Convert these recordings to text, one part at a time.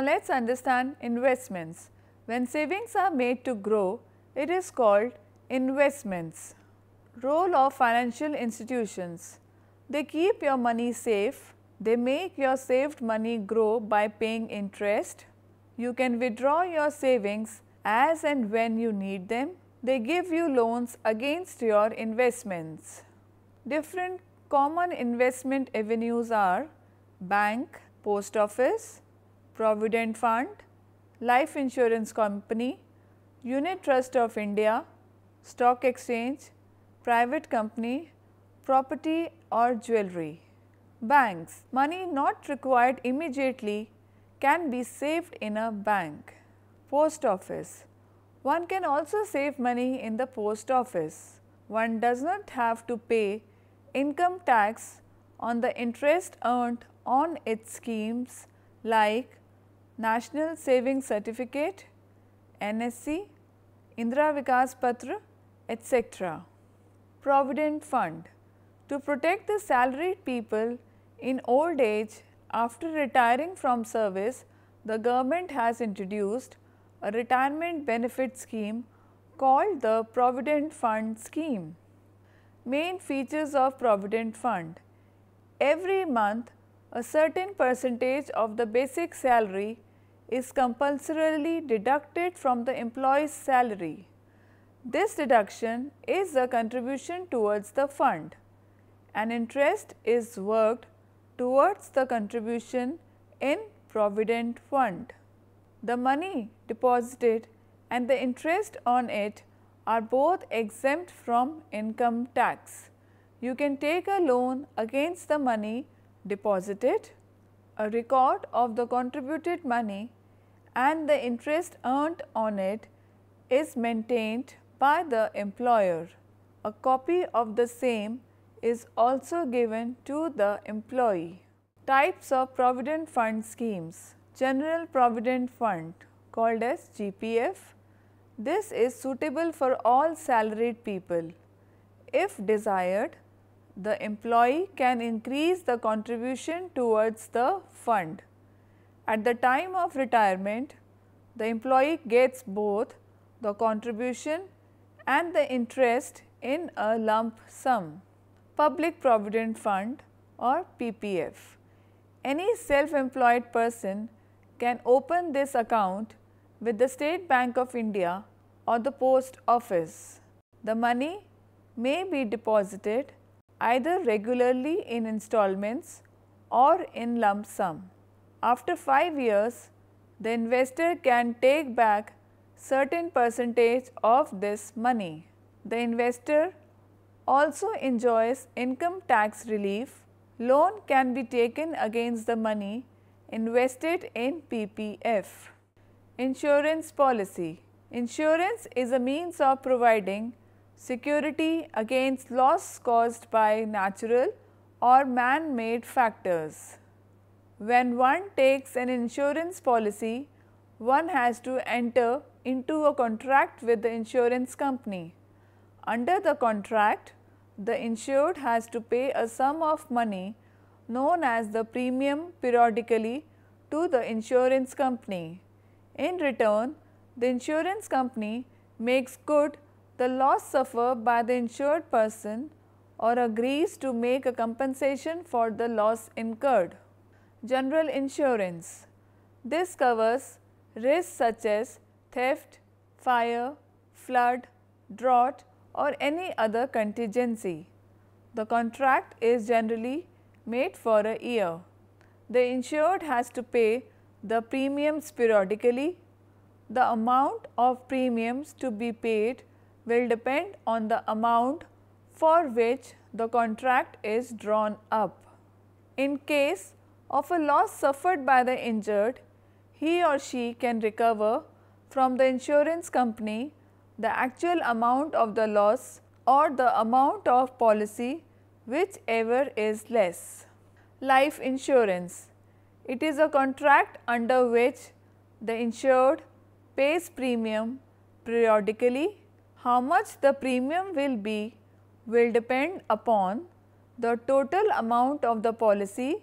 Now let us understand investments. When savings are made to grow, it is called investments. Role of financial institutions. They keep your money safe. They make your saved money grow by paying interest. You can withdraw your savings as and when you need them. They give you loans against your investments. Different common investment avenues are bank, post office, provident fund, life insurance company, unit trust of India, stock exchange, private company, property or jewelry. Banks, money not required immediately can be saved in a bank. Post office, one can also save money in the post office. One does not have to pay income tax on the interest earned on its schemes like National Savings Certificate, NSC, Indira Vikas Patra, etc. Provident Fund to protect the salaried people in old age after retiring from service, the government has introduced a retirement benefit scheme called the Provident Fund scheme. Main features of Provident Fund Every month, a certain percentage of the basic salary is compulsorily deducted from the employee's salary. This deduction is a contribution towards the fund and interest is worked towards the contribution in Provident Fund. The money deposited and the interest on it are both exempt from income tax. You can take a loan against the money deposited, a record of the contributed money and the interest earned on it is maintained by the employer. A copy of the same is also given to the employee. Types of Provident Fund schemes General Provident Fund called as GPF. This is suitable for all salaried people. If desired, the employee can increase the contribution towards the fund. At the time of retirement, the employee gets both the contribution and the interest in a lump sum. Public Provident Fund or PPF. Any self-employed person can open this account with the State Bank of India or the post office. The money may be deposited either regularly in installments or in lump sum. After 5 years, the investor can take back certain percentage of this money. The investor also enjoys income tax relief. Loan can be taken against the money invested in PPF. Insurance policy. Insurance is a means of providing security against loss caused by natural or man-made factors. When one takes an insurance policy, one has to enter into a contract with the insurance company. Under the contract, the insured has to pay a sum of money known as the premium periodically to the insurance company. In return, the insurance company makes good the loss suffered by the insured person or agrees to make a compensation for the loss incurred. General insurance. This covers risks such as theft, fire, flood, drought or any other contingency. The contract is generally made for a year. The insured has to pay the premiums periodically. The amount of premiums to be paid will depend on the amount for which the contract is drawn up. In case of a loss suffered by the injured, he or she can recover from the insurance company the actual amount of the loss or the amount of policy whichever is less. Life insurance. It is a contract under which the insured pays premium periodically. How much the premium will be will depend upon the total amount of the policy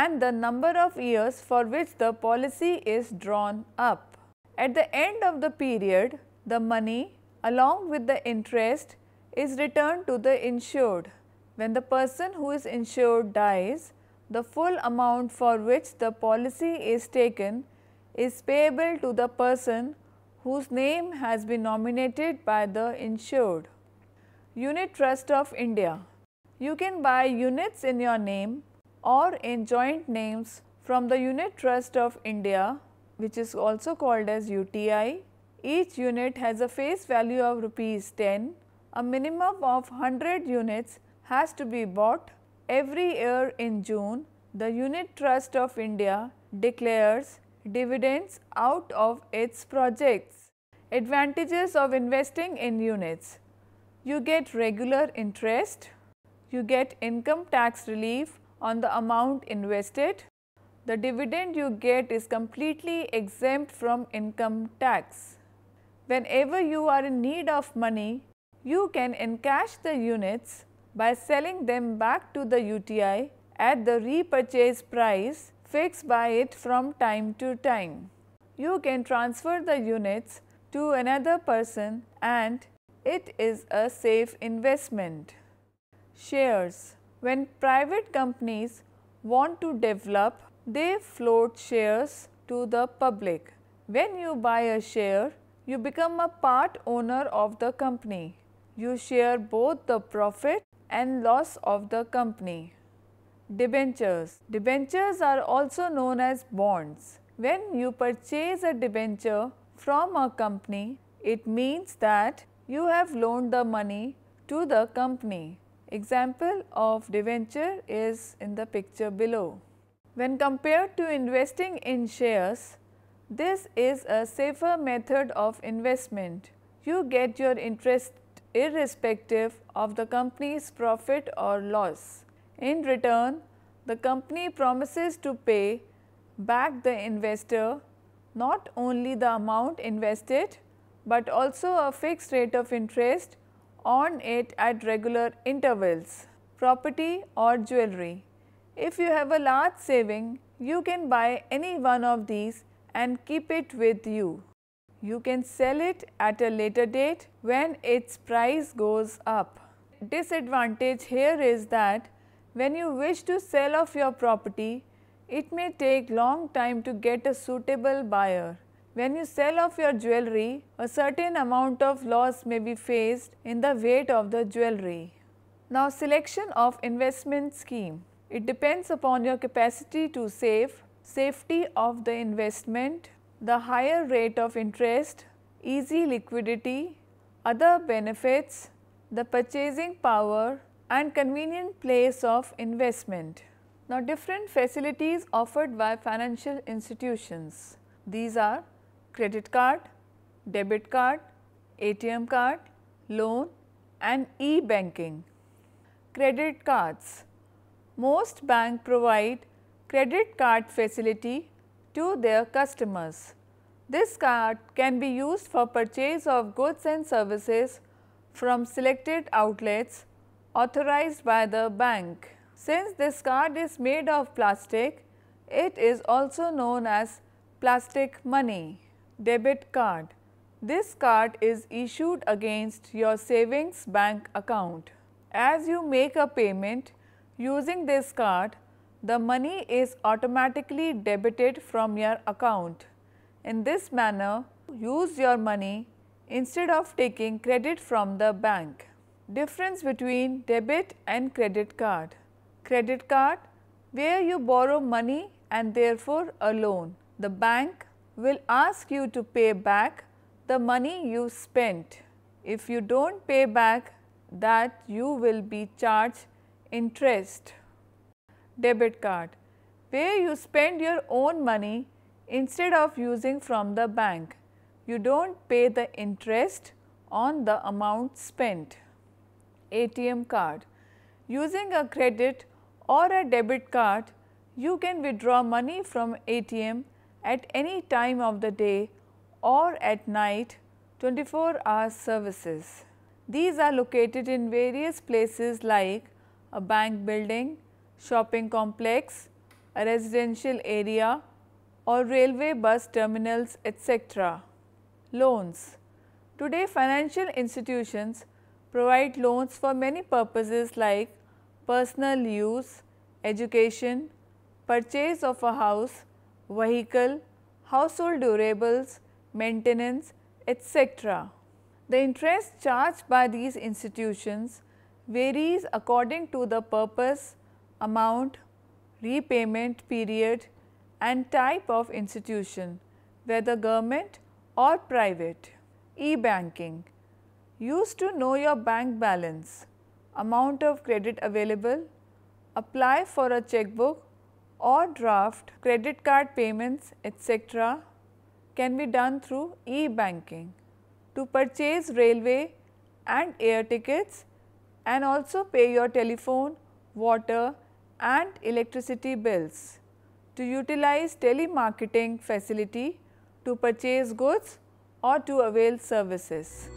and the number of years for which the policy is drawn up. At the end of the period, the money along with the interest is returned to the insured. When the person who is insured dies, the full amount for which the policy is taken is payable to the person whose name has been nominated by the insured. Unit Trust of India You can buy units in your name or in joint names from the Unit Trust of India which is also called as UTI. Each unit has a face value of rupees 10. A minimum of 100 units has to be bought. Every year in June, the Unit Trust of India declares dividends out of its projects. Advantages of investing in units. You get regular interest, you get income tax relief on the amount invested, the dividend you get is completely exempt from income tax. Whenever you are in need of money, you can encash the units by selling them back to the UTI at the repurchase price fixed by it from time to time. You can transfer the units to another person and it is a safe investment. Shares When private companies want to develop, they float shares to the public. When you buy a share, you become a part owner of the company. You share both the profit and loss of the company. Debentures Debentures are also known as bonds. When you purchase a debenture from a company, it means that you have loaned the money to the company. Example of debenture is in the picture below. When compared to investing in shares, this is a safer method of investment. You get your interest irrespective of the company's profit or loss. In return, the company promises to pay back the investor not only the amount invested, but also a fixed rate of interest on it at regular intervals. Property or jewelry. If you have a large saving, you can buy any one of these and keep it with you. You can sell it at a later date when its price goes up. Disadvantage here is that when you wish to sell off your property, it may take long time to get a suitable buyer. When you sell off your jewelry, a certain amount of loss may be faced in the weight of the jewelry. Now selection of investment scheme. It depends upon your capacity to save, safety of the investment, the higher rate of interest, easy liquidity, other benefits, the purchasing power and convenient place of investment. Now different facilities offered by financial institutions. These are credit card, debit card, ATM card, loan and e-banking. Credit cards most banks provide credit card facility to their customers. This card can be used for purchase of goods and services from selected outlets authorized by the bank. Since this card is made of plastic, it is also known as plastic money. Debit card. This card is issued against your savings bank account. As you make a payment, Using this card, the money is automatically debited from your account. In this manner, use your money instead of taking credit from the bank. Difference between debit and credit card. Credit card where you borrow money and therefore a loan. The bank will ask you to pay back the money you spent. If you do not pay back that you will be charged interest. Debit card where you spend your own money instead of using from the bank. You do not pay the interest on the amount spent. ATM card using a credit or a debit card you can withdraw money from ATM at any time of the day or at night 24 hour services. These are located in various places like a bank building, shopping complex, a residential area or railway bus terminals etc. Loans Today financial institutions provide loans for many purposes like personal use, education, purchase of a house, vehicle, household durables, maintenance, etc. The interest charged by these institutions varies according to the purpose, amount, repayment period and type of institution, whether government or private. E-banking Used to know your bank balance, amount of credit available, apply for a checkbook or draft credit card payments etc. can be done through e-banking. To purchase railway and air tickets and also pay your telephone, water and electricity bills. To utilize telemarketing facility to purchase goods or to avail services.